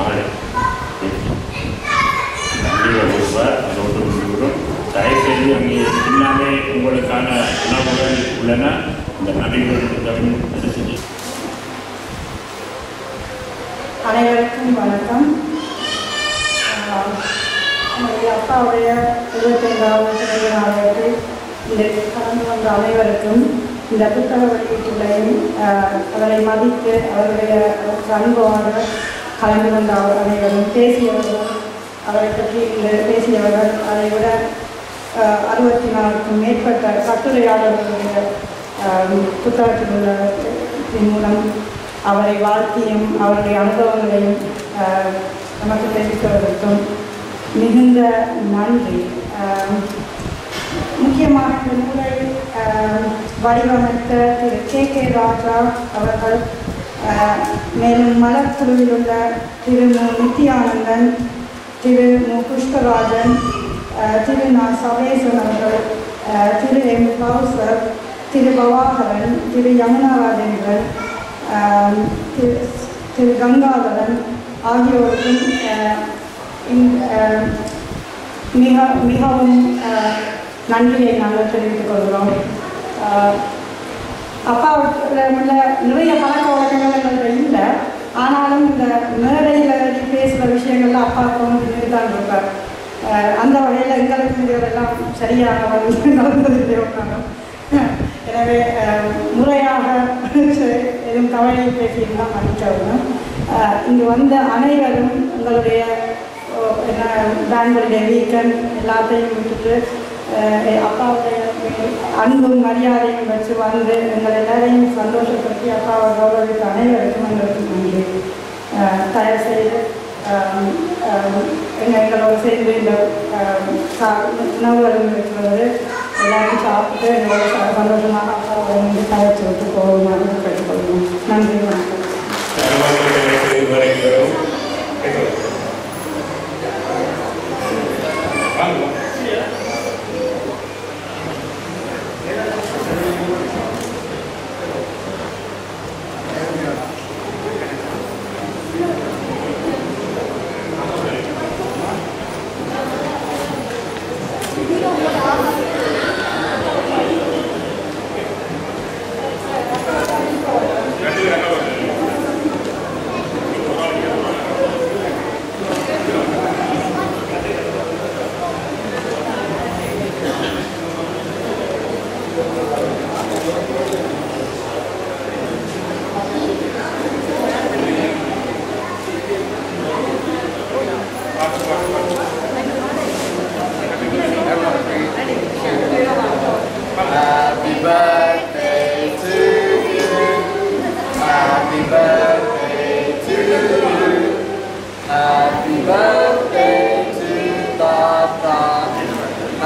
ஆடு நன்றி ரூபாய் அதோடு முடிவுறும் தயவுசெய்து அங்கே உங்களுக்கான உணவுகள் உள்ளன இந்த நன்றிகளுக்கு எடுத்து அனைவருக்கும் வணக்கம். என்னுடைய அப்பாவுடைய இருபத்தைந்தாவது பிறந்த நாளைக்கு இந்த கலந்து வந்த அனைவருக்கும் இந்த புத்தக வெளியீட்டுகளையும் அவரை மதித்து அவருடைய அனுபவமாக கலந்து வந்த அவர் அனைவரும் பேசியவர்கள் அவரை பற்றி பேசியவர்கள் அதை விட அறுபத்தி நாலுக்கும் மேற்பட்ட கட்டுரையாளர்களுடைய புத்தகத்தில் உள்ளவற்றின் மூலம் அவரை வாழ்த்தியும் அவருடைய அனுபவங்களையும் நமக்கு தெரிவித்தவர்களுக்கும் மிகுந்த நன்றி முக்கியமாக வடிவமைத்த திரு கே கே ராஜா அவர்கள் மேலும் மலர்குழுவில் உள்ள திரு மு. நித்யானந்தன் திரு மு. புஷ்பராஜன் திரு நா. சவேசன் அவர்கள் திரு எம். கௌசர் திரு பவாகரன் திரு யமுனா ராஜேந்திரன் திரு திரு கங்காதரன் ஆகியோருக்கும் மிக மிகவும் நன்றியை நாங்கள் தெரிவித்துக் கொள்கிறோம். அப்பா உள்ள நிறைய பழக்க வழக்கங்கள் எங்கள்கிட்ட இல்லை. ஆனாலும் இந்த மேடையில் பேசுகிற விஷயங்கள்லாம் அப்பா கொஞ்சம் தான் இருப்பார். அந்த வகையில் எங்களுக்கு இதெல்லாம் சரியாக வந்து நடந்ததில்லை ஒன்றாலும் எனவே முறையாக எதுவும் கவலையை பேசியிருந்தால் மன்னிக்கவும் இங்கே இங்கு வந்த அனைவரும் உங்களுடைய என்ன பேங்குடைய வீக்கன் எல்லாத்தையும் விட்டுட்டு ஆஹ், அப்பாவுடைய அன்பும் மரியாதையும் வச்சு வந்து எங்கள் எல்லாரையும் சந்தோஷப்படுத்தி அப்பாவை கௌரவித்த அனைவருக்கும் எங்களுக்கு நன்றி தயார் செய்து எங்களோட சேர்ந்து இந்த சா- உணவு அருள் இருக்கிறது எல்லாரும் சாப்பிட்டு எங்களோட சந்தோஷமாக அப்பாவை வந்து கலைச்சி விட்டு போகணும்னு கேட்டுக்கொள்ளணும் நன்றி.